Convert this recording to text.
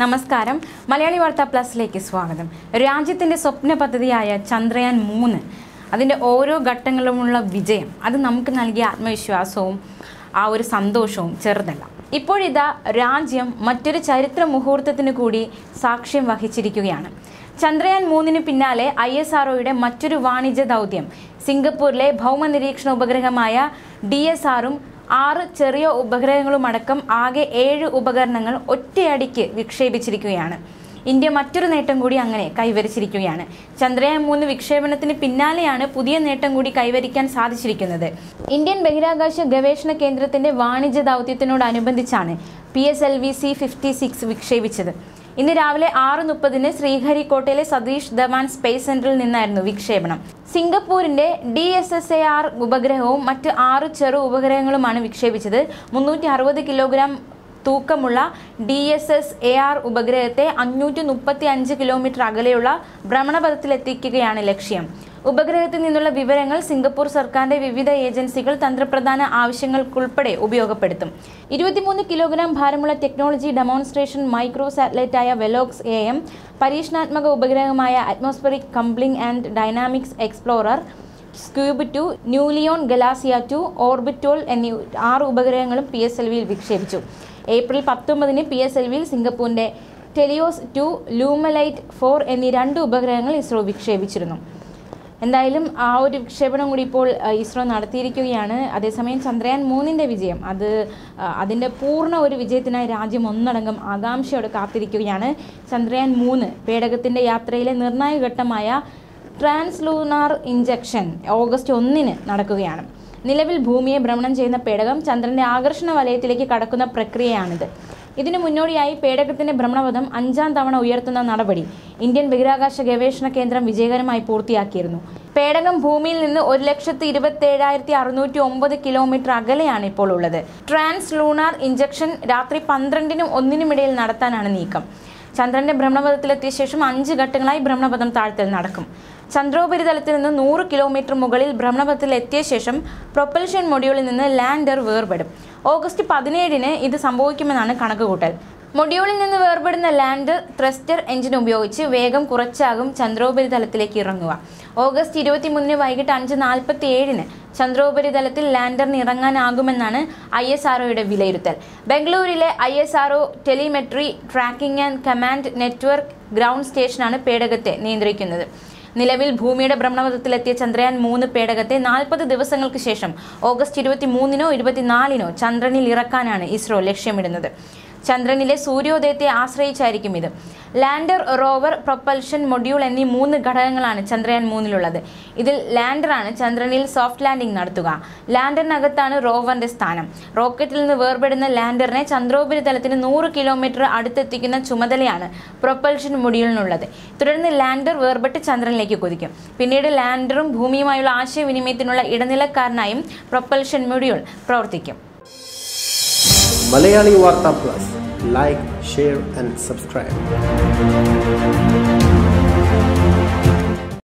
നമസ്കാരം. മലയാളി വാർത്ത പ്ലസിലേക്ക് സ്വാഗതം. രാജ്യത്തിന്റെ സ്വപ്ന പദ്ധതിയായ ചന്ദ്രയാൻ മൂന്ന് അതിന്റെ ഓരോ ഘട്ടങ്ങളുമുള്ള വിജയം അത് നമുക്ക് നൽകിയ ആത്മവിശ്വാസവും ആ ഒരു സന്തോഷവും ചെറുതല്ല. ഇപ്പോഴിതാ രാജ്യം മറ്റൊരു ചരിത്ര മുഹൂർത്തത്തിന് കൂടി സാക്ഷ്യം വഹിച്ചിരിക്കുകയാണ്. ചന്ദ്രയാൻ മൂന്നിന് പിന്നാലെ ഐ എസ് ആർഒയുടെ മറ്റൊരു വാണിജ്യ ദൗത്യം സിംഗപ്പൂരിലെ ഭൗമനിരീക്ഷണ ഉപഗ്രഹമായ ഡി എസ് ആറും ആറ് ചെറിയ ഉപഗ്രഹങ്ങളുമടക്കം ആകെ ഏഴ് ഉപകരണങ്ങൾ ഒറ്റയടിക്ക് വിക്ഷേപിച്ചിരിക്കുകയാണ്. ഇന്ത്യ മറ്റൊരു നേട്ടം കൂടി അങ്ങനെ കൈവരിച്ചിരിക്കുകയാണ്. ചന്ദ്രയാൻ മൂന്ന് വിക്ഷേപണത്തിന് പിന്നാലെയാണ് പുതിയ നേട്ടം കൂടി കൈവരിക്കാൻ സാധിച്ചിരിക്കുന്നത്. ഇന്ത്യൻ ബഹിരാകാശ ഗവേഷണ കേന്ദ്രത്തിന്റെ വാണിജ്യ ദൗത്യത്തിനോടനുബന്ധിച്ചാണ് P S L V C fifty six വിക്ഷേപിച്ചത്. ഇന്ന് രാവിലെ ആറ് മുപ്പതിന് ശ്രീഹരിക്കോട്ടയിലെ സതീഷ് ധവാൻ സ്പേസ് സെന്ററിൽ നിന്നായിരുന്നു വിക്ഷേപണം. സിംഗപ്പൂരിന്റെ D S S A R ഉപഗ്രഹവും മറ്റ് ആറ് ചെറു ഉപഗ്രഹങ്ങളുമാണ് വിക്ഷേപിച്ചത്. മുന്നൂറ്റി അറുപത് kilogram തൂക്കമുള്ള D S S A R ഉപഗ്രഹത്തെ അഞ്ഞൂറ്റി മുപ്പത്തി അഞ്ച് കിലോമീറ്റർ അകലെയുള്ള ഭ്രമണപഥത്തിലെത്തിക്കുകയാണ് ലക്ഷ്യം. ഉപഗ്രഹത്തിൽ നിന്നുള്ള വിവരങ്ങൾ സിംഗപ്പൂർ സർക്കാരിന്റെ വിവിധ ഏജൻസികൾ തന്ത്രപ്രധാന ആവശ്യങ്ങൾക്കുൾപ്പെടെ ഉപയോഗപ്പെടുത്തും. ഇരുപത്തിമൂന്ന് കിലോഗ്രാം ഭാരമുള്ള ടെക്നോളജി ഡെമോൺസ്ട്രേഷൻ മൈക്രോ സാറ്റലൈറ്റായ വെലോക്സ് എ എം പരീക്ഷണാത്മക ഉപഗ്രഹമായ atmospheric coupling and dynamics explorer Scoob two NuLIoN Galassia two orbital എന്നീ ആറ് ഉപഗ്രഹങ്ങളും പി എസ് എൽ വിയിൽ വിക്ഷേപിച്ചു. ഏപ്രിൽ പത്തൊമ്പതിന് പി എസ് എൽ വിയിൽ സിംഗപ്പൂരിന്റെ ടെലിയോസ് ടു ലൂമലൈറ്റ് ഫോർ എന്നീ രണ്ട് ഉപഗ്രഹങ്ങൾ ഇസ്രോ വിക്ഷേപിച്ചിരുന്നു. എന്തായാലും ആ ഒരു വിക്ഷേപണം കൂടി ഇപ്പോൾ ഇസ്രോ നടത്തിയിരിക്കുകയാണ്. അതേസമയം ചന്ദ്രയാൻ മൂന്നിന്റെ വിജയം. അത് അതിന്റെ പൂർണ ഒരു വിജയത്തിനായി രാജ്യം ഒന്നടങ്കം ആകാംക്ഷയോടെ കാത്തിരിക്കുകയാണ്. ചന്ദ്രയാൻ മൂന്ന് പേടകത്തിന്റെ യാത്രയിലെ നിർണായക ഘട്ടമായ ട്രാൻസ്ലൂണാർ ഇഞ്ചക്ഷൻ ഓഗസ്റ്റ് ഒന്നിന് നടക്കുകയാണ്. നിലവിൽ ഭൂമിയെ ഭ്രമണം ചെയ്യുന്ന പേടകം ചന്ദ്രന്റെ ആകർഷണ വലയത്തിലേക്ക് കടക്കുന്ന പ്രക്രിയയാണിത്. ഇതിനു മുന്നോടിയായി പേടകത്തിന്റെ ഭ്രമണപഥം അഞ്ചാം തവണ ഉയർത്തുന്ന നടപടി ഇന്ത്യൻ ബഹിരാകാശ ഗവേഷണ കേന്ദ്രം വിജയകരമായി പൂർത്തിയാക്കിയിരുന്നു. പേടകം ഭൂമിയിൽ നിന്ന് ഒരു ലക്ഷത്തി ഇരുപത്തി ഏഴായിരത്തി അറുന്നൂറ്റി ഒമ്പത് കിലോമീറ്റർ അകലെയാണ് ഇപ്പോൾ ഉള്ളത്. ട്രാൻസ് ലൂണാർ ഇഞ്ചക്ഷൻ രാത്രി പന്ത്രണ്ടിനും ഒന്നിനും ഇടയിൽ നടത്താനാണ് നീക്കം. ചന്ദ്രന്റെ ഭ്രമണപഥത്തിലെത്തിയ ശേഷം അഞ്ച് ഘട്ടങ്ങളായി ഭ്രമണപഥം താഴ്ത്തൽ നടക്കും. ചന്ദ്രോപരിതലത്തിൽ നിന്ന് നൂറ് കിലോമീറ്റർ മുകളിൽ ഭ്രമണപഥത്തിൽ എത്തിയ ശേഷം പ്രൊപ്പൽഷൻ മൊഡ്യൂളിൽ നിന്ന് ലാൻഡർ വേർപെടും. ഓഗസ്റ്റ് പതിനേഴിന് ഇത് സംഭവിക്കുമെന്നാണ് കണക്കുകൂട്ടൽ. മൊഡ്യൂളിൽ നിന്ന് വേർപെടുന്ന ലാൻഡർ ത്രസ്റ്റർ എഞ്ചിൻ ഉപയോഗിച്ച് വേഗം കുറച്ചാകും ചന്ദ്രോപരിതലത്തിലേക്ക് ഇറങ്ങുക. ഓഗസ്റ്റ് ഇരുപത്തിമൂന്നിന് വൈകിട്ട് അഞ്ച് നാൽപ്പത്തി ഏഴിന് ചന്ദ്രോപരിതലത്തിൽ ലാൻഡറിന് ഇറങ്ങാനാകുമെന്നാണ് ഐ എസ് ആർഒയുടെ വിലയിരുത്തൽ. ബംഗളൂരിലെ I S R O telemetry tracking and command network ground സ്റ്റേഷനാണ് പേടകത്തെ നിയന്ത്രിക്കുന്നത്. നിലവിൽ ഭൂമിയുടെ ഭ്രമണപഥത്തിലെത്തിയ ചന്ദ്രയാൻ മൂന്ന് പേടകത്തെ നാൽപ്പത് ദിവസങ്ങൾക്ക് ശേഷം ഓഗസ്റ്റ് ഇരുപത്തി മൂന്നിനോ ഇരുപത്തിനാലിനോ ചന്ദ്രനിൽ ഇറക്കാനാണ് ഇസ്രോ ലക്ഷ്യമിടുന്നത്. ചന്ദ്രനിലെ സൂര്യോദയത്തെ ആശ്രയിച്ചായിരിക്കും ഇത്. ലാൻഡർ റോവർ പ്രൊപ്പൽഷൻ മൊഡ്യൂൾ എന്നീ മൂന്ന് ഘടകങ്ങളാണ് ചന്ദ്രയാൻ മൂന്നിലുള്ളത്. ഇതിൽ ലാൻഡറാണ് ചന്ദ്രനിൽ സോഫ്റ്റ് ലാൻഡിംഗ് നടത്തുക. ലാൻഡറിനകത്താണ് റോവറിന്റെ സ്ഥാനം. റോക്കറ്റിൽ നിന്ന് വേർപെടുന്ന ലാൻഡറിനെ ചന്ദ്രോപരിതലത്തിന് നൂറ് കിലോമീറ്റർ അടുത്തെത്തിക്കുന്ന ചുമതലയാണ് പ്രൊപ്പൽഷൻ മൊഡ്യൂളിനുള്ളത് തുടർന്ന് ലാൻഡർ വേർപെട്ട് ചന്ദ്രനിലേക്ക് കുതിക്കും. പിന്നീട് ലാൻഡറും ഭൂമിയുമായുള്ള ആശയവിനിമയത്തിനുള്ള ഇടനിലക്കാരനായും പ്രൊപ്പൽഷൻ മൊഡ്യൂൾ പ്രവർത്തിക്കും. മലയാളി വാർത്ത plus. Like share and subscribe